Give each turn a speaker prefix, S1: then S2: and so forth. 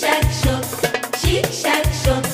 S1: shack, shucks. Shake, shack, shucks.